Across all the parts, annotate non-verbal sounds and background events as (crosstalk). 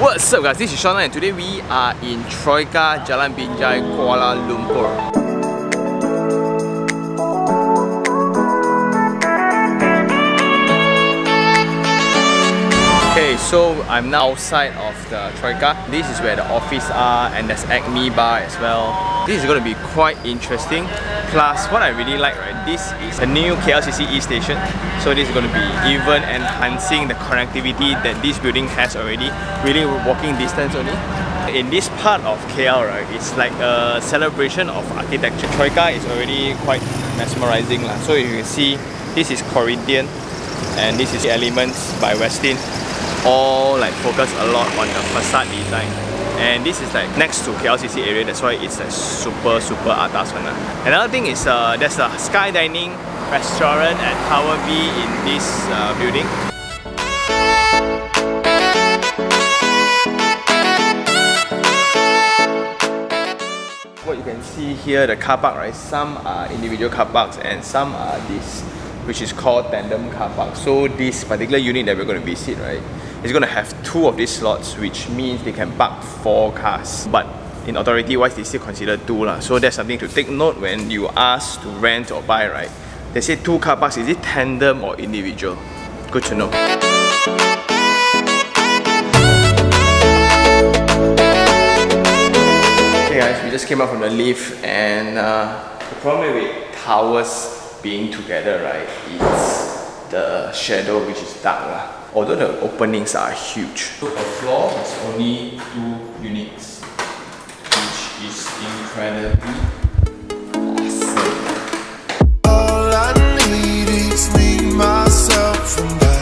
What's up guys, this is Sean and today we are in Troika, Jalan Binjai, Kuala Lumpur. So I'm now outside of the Troika. This is where the office are and there's Acme Bar as well. This is going to be quite interesting. Plus, what I really like, right, this is a new KLCC E station. So this is going to be even enhancing the connectivity that this building has already. Really walking distance only. In this part of KL, right, it's like a celebration of architecture. Troika is already quite mesmerizing. Lah. So you can see, this is Corinthian and this is Elements by Westin. All like focus a lot on the facade design and this is like next to KLCC area that's why it's like super super atas one. Another thing is uh, there's a sky dining restaurant at Tower B in this uh, building. What you can see here, the car park, right? Some are individual car parks and some are this, which is called tandem car park. So this particular unit that we're going to visit, right? Is going to have two of these slots which means they can park four cars. But in authority wise they still consider two lah. so that's something to take note when you ask to rent or buy right? They say two car parks is it tandem or individual? Good to know. Okay guys we just came out from the lift and uh, the problem with towers being together right is the shadow which is dark lah although the openings are huge. So the floor is only two units, which is incredibly awesome. I need is me, myself, and I.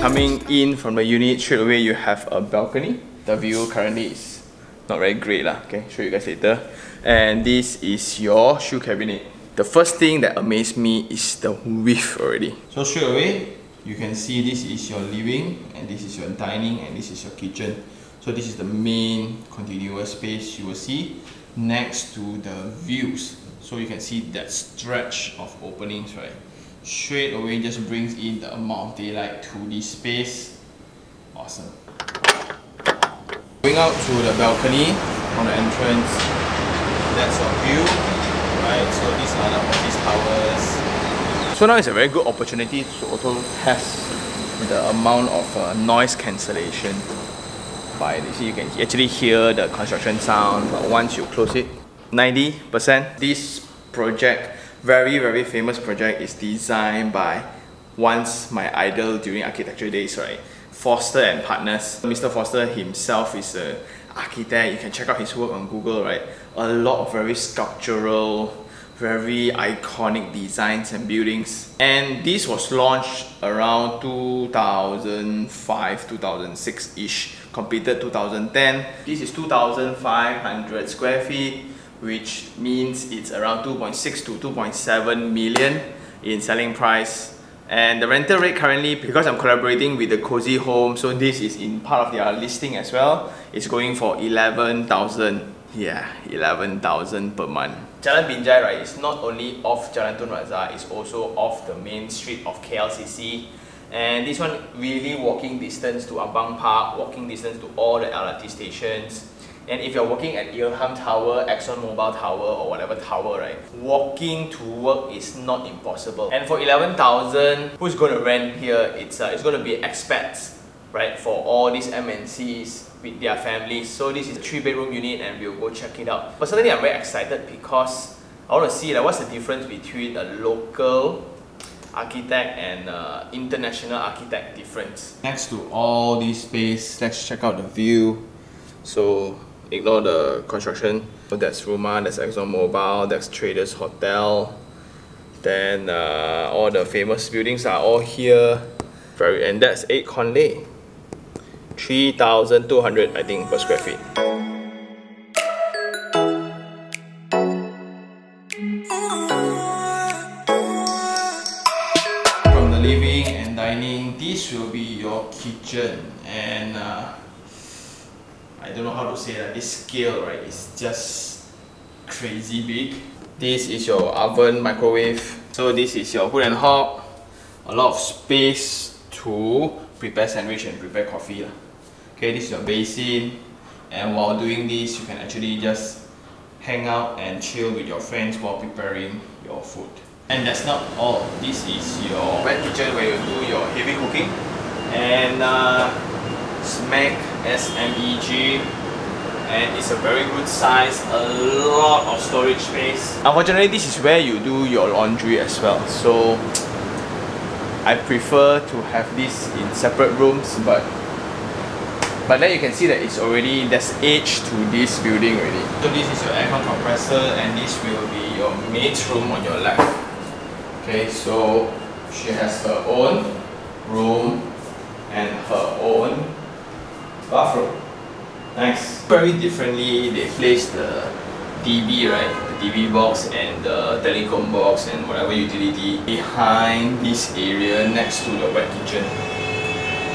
Coming in from the unit, straight away you have a balcony. The view currently is not very great lah. Okay, show you guys later. And this is your shoe cabinet the first thing that amazed me is the width already. So straight away, you can see this is your living and this is your dining and this is your kitchen. So this is the main continuous space you will see next to the views. So you can see that stretch of openings, right? Straight away just brings in the amount of daylight to this space. Awesome. Going out to the balcony on the entrance, that's our view right? So these are the office towers. So now it's a very good opportunity to also test the amount of uh, noise cancellation by you see you can actually hear the construction sound but once you close it 90% this project very very famous project is designed by once my idol during architecture days right Foster and Partners Mr. Foster himself is a architect you can check out his work on Google right? A lot of very sculptural very iconic designs and buildings. And this was launched around 2005 2006 ish completed 2010 this is 2500 square feet which means it's around 2.6 to 2.7 million in selling price and the rental rate currently because I'm collaborating with the Cozy Home so this is in part of their listing as well it's going for 11,000 yeah 11,000 per month Jalan Binjai right is not only off Jalan Tun Razak, it's also off the main street of KLCC. And this one really walking distance to Ampang Park, walking distance to all the LRT stations. And if you're working at Ilham Tower, Exxon Mobil Tower or whatever tower, right, walking to work is not impossible. And for 11,000, who's going to rent here? It's, uh, it's going to be expats, right, for all these MNCs with their families. So this is a three bedroom unit and we'll go check it out. Personally, I'm very excited because I want to see like, what's the difference between a local architect and uh, international architect difference. Next to all this space, let's check out the view. So ignore the construction. So that's Rumah, that's Exxon Mobil, that's Traders Hotel. Then uh, all the famous buildings are all here. Very, and that's 8 Conlay. 3,200 I think per square feet. From the living and dining, this will be your kitchen and don't know how to say that, this scale right is just crazy big. This is your oven microwave. So this is your hood and hob a lot of space to prepare sandwich and prepare coffee. Okay, this is your basin and while doing this you can actually just hang out and chill with your friends while preparing your food. And that's not all. This is your wet kitchen where you do your heavy cooking. And uh, SMEG SMEG and it's a very good size, a lot of storage space. Unfortunately, this is where you do your laundry as well. So I prefer to have this in separate rooms, but but then you can see that it's already there's age to this building already. So this is your aircon compressor and this will be your maid's room on your left. Okay, so she has her own room and her own bathroom. Nice. Very differently, they place the DB, right? The DB box and the telecom box and whatever utility behind this area next to the wet kitchen.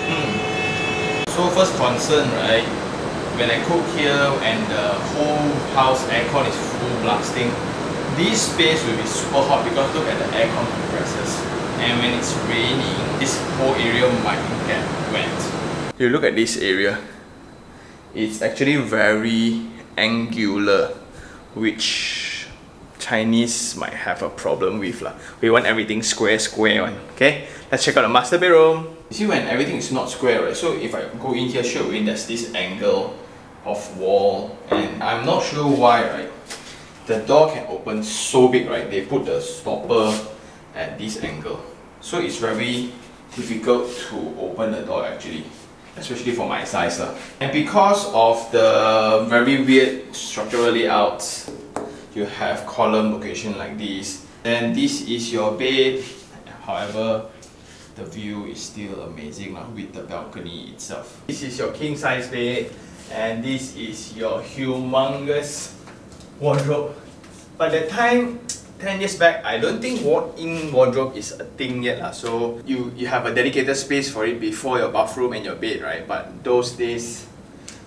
Hmm. So first concern, right? When I cook here and the whole house aircon is full blasting, this space will be super hot because look at the aircon compressors. And when it's raining, this whole area might get wet. You look at this area, it's actually very angular, which Chinese might have a problem with. La. We want everything square, square one. Okay, let's check out the master bedroom. You see when everything is not square, right? So if I go in here, straight away there's this angle of wall and I'm not sure why, right? the door can open so big, right? They put the stopper at this angle. So it's very difficult to open the door actually, especially for my size. Uh. And because of the very weird structural layout, you have column location like this. Then this is your bed. However, the view is still amazing uh, with the balcony itself. This is your king size bed and this is your humongous wardrobe. By the time, 10 years back, I don't think walk-in wardrobe is a thing yet. La. So you, you have a dedicated space for it before your bathroom and your bed, right? But those days,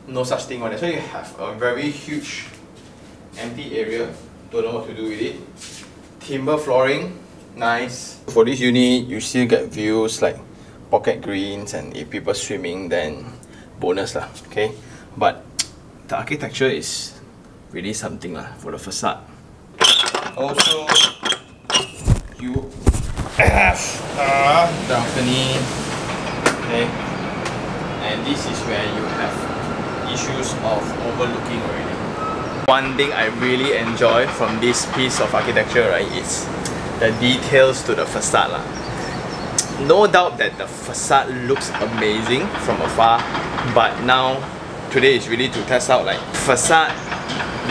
no such thing on it. So you have a very huge empty area. Don't know what to do with it. Timber flooring, nice. For this unit, you still get views like pocket greens and if people swimming, then bonus lah, okay? But the architecture is really something lah for the facade. Also, you have a balcony, okay, and this is where you have issues of overlooking already. One thing I really enjoy from this piece of architecture, right, is the details to the facade lah. No doubt that the facade looks amazing from afar, but now today is really to test out like facade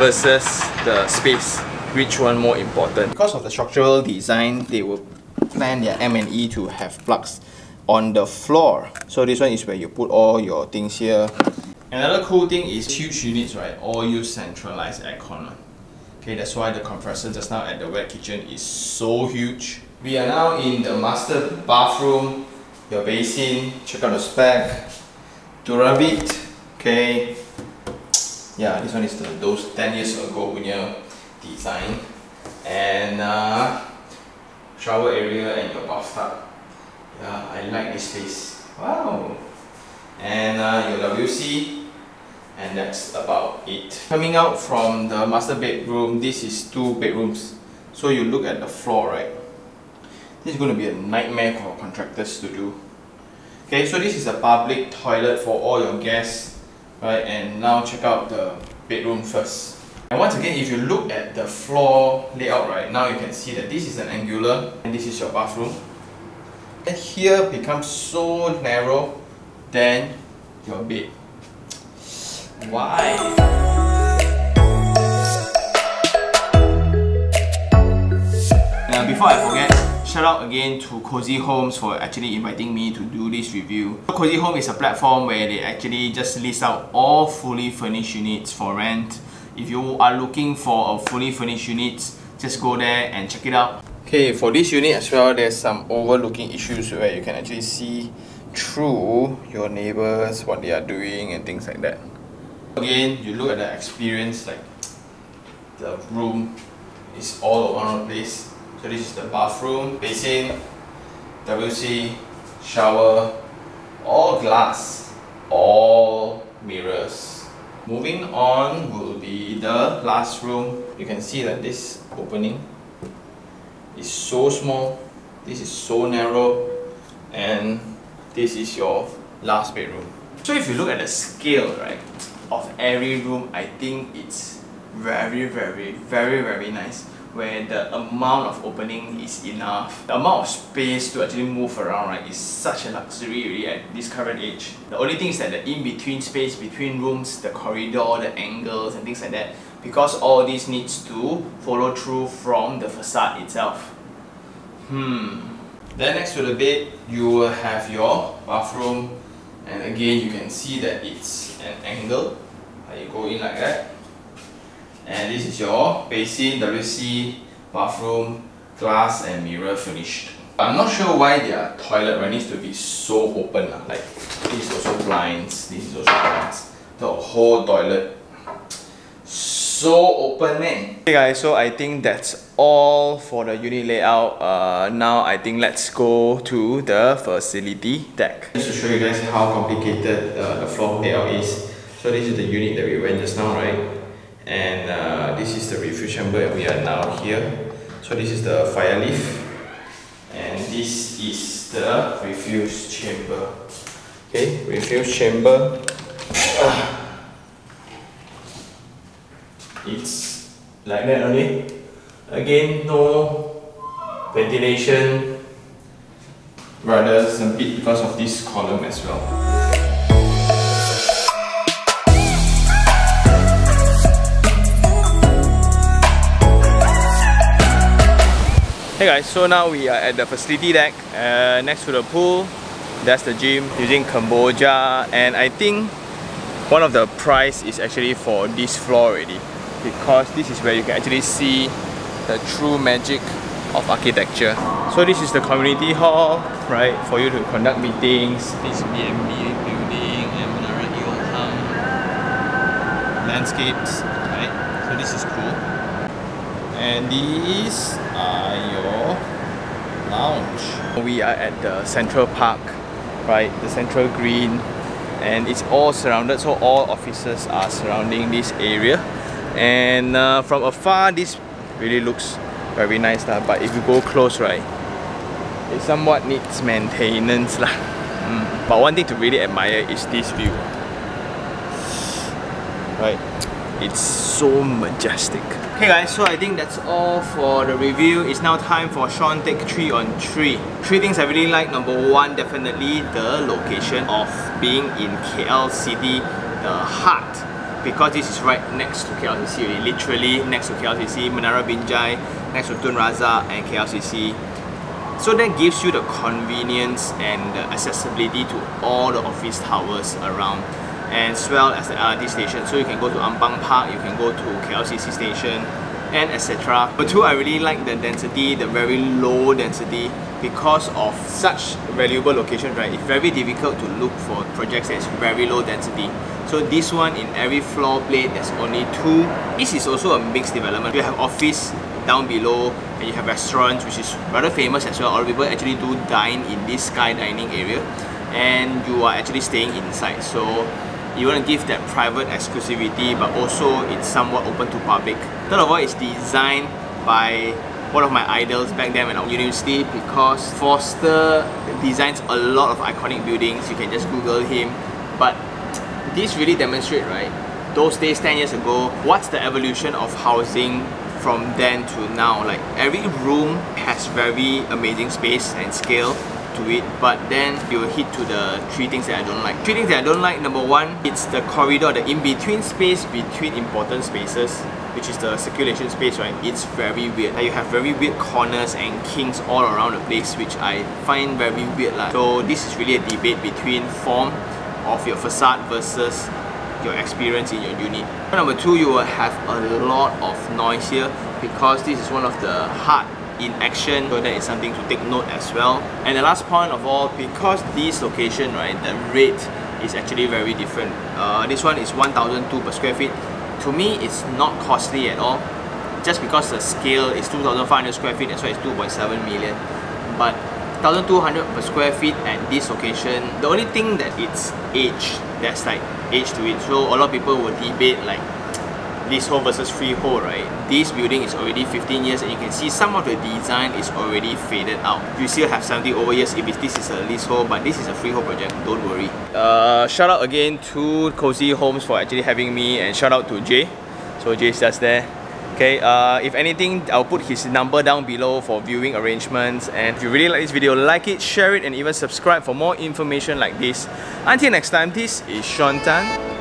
versus the space which one more important? Because of the structural design they will plan their M&E to have plugs on the floor. So this one is where you put all your things here. Another cool thing is huge units right? All use centralized aircon okay that's why the compressor just now at the wet kitchen is so huge. We are now in the master bathroom. Your basin check out the spec. Duravit okay. Yeah this one is the, those 10 years ago punya design and uh, shower area and your bathtub. Yeah I like this space wow. And uh, your WC and that's about it. Coming out from the master bedroom this is two bedrooms. So you look at the floor right? This is going to be a nightmare for contractors to do. Okay so this is a public toilet for all your guests right? And now check out the bedroom first and once again if you look at the floor layout right now you can see that this is an angular and this is your bathroom and here becomes so narrow than your bed why before I forget shout out again to Cozy Homes for actually inviting me to do this review. Cozy Home is a platform where they actually just list out all fully furnished units for rent. If you are looking for a fully furnished unit, just go there and check it out. Okay, for this unit as well, there's some overlooking issues where you can actually see through your neighbors, what they are doing and things like that. Again, you look at the experience, like the room is all over one place so this is the bathroom, basin, WC, shower, all glass, all mirrors. Moving on the last room. You can see that this opening is so small, this is so narrow, and this is your last bedroom. So if you look at the scale, right, of every room, I think it's very, very, very, very nice where the amount of opening is enough. The amount of space to actually move around right is such a luxury really at this current age. The only thing is that the in-between space between rooms, the corridor, the angles and things like that because all this needs to follow through from the facade itself. Hmm. Then next to the bed, you will have your bathroom and again you can see that it's an angle. You go in like that and this is your basin, WC, bathroom, glass and mirror finished. I'm not sure why their toilet right, needs to be so open. Like this is also blinds, this is also blinds. The whole toilet so open man. Hey guys, so I think that's all for the unit layout. Uh, now I think let's go to the facility deck. Just to show you guys how complicated uh, the floor layout is. So this is the unit that we went just now, right? This is the refuse chamber and we are now here. So this is the fire lift and this is the refuse chamber. Okay refuse chamber. Ah. It's like that only. Again no ventilation. Rather some bit because of this column as well Hey guys, so now we are at the facility deck uh, next to the pool. That's the gym using Cambodia and I think one of the price is actually for this floor already because this is where you can actually see the true magic of architecture. So this is the community hall, right, for you to conduct meetings. This BNB building and Menara Yeongham landscapes, right? So this is cool. And these lounge. We are at the Central Park, right? The Central Green and it's all surrounded so all offices are surrounding this area and uh, from afar this really looks very nice lah. but if you go close right it somewhat needs maintenance (laughs) lah. Mm. but one thing to really admire is this view right it's so majestic Okay guys, so I think that's all for the review. It's now time for Sean take 3 on 3. Three things I really like. Number one, definitely the location of being in KL City, the heart. Because this is right next to KLCC, literally next to KLCC, Menara Binjai, next to Tun Razak and KLCC. So that gives you the convenience and the accessibility to all the office towers around as well as the LRT station. So you can go to Ampang Park, you can go to KLCC station, and etc. But two, I really like the density, the very low density because of such valuable location, right? It's very difficult to look for projects that's very low density. So this one in every floor plate, there's only two. This is also a mixed development. You have office down below and you have restaurants which is rather famous as well. A lot of people actually do dine in this sky dining area and you are actually staying inside. So you want to give that private exclusivity but also it's somewhat open to public. Third of all, it's designed by one of my idols back then when I was university because Foster designs a lot of iconic buildings. You can just Google him. But this really demonstrates, right, those days 10 years ago, what's the evolution of housing from then to now. Like every room has very amazing space and scale to it but then you will hit to the three things that I don't like. Three things that I don't like, number one, it's the corridor, the in-between space between important spaces which is the circulation space, right? It's very weird. Like you have very weird corners and kinks all around the place, which I find very weird. Like. So this is really a debate between form of your facade versus your experience in your unit. Number two, you will have a lot of noise here because this is one of the hard in action so that is something to take note as well and the last point of all because this location right the rate is actually very different uh, this one is 1002 per square feet to me it's not costly at all just because the scale is 2500 square feet that's why it's 2.7 million but 1200 per square feet at this location. The only thing that it's age, that's like age to it. So a lot of people will debate like leasehold versus freehold, right? This building is already 15 years and you can see some of the design is already faded out. You still have 70 over years if this is a leasehold, but this is a freehold project, don't worry. Uh, shout out again to Cozy Homes for actually having me and shout out to Jae. So Jae's just there. Okay, uh, if anything, I'll put his number down below for viewing arrangements. And if you really like this video, like it, share it, and even subscribe for more information like this. Until next time, this is Sean Tan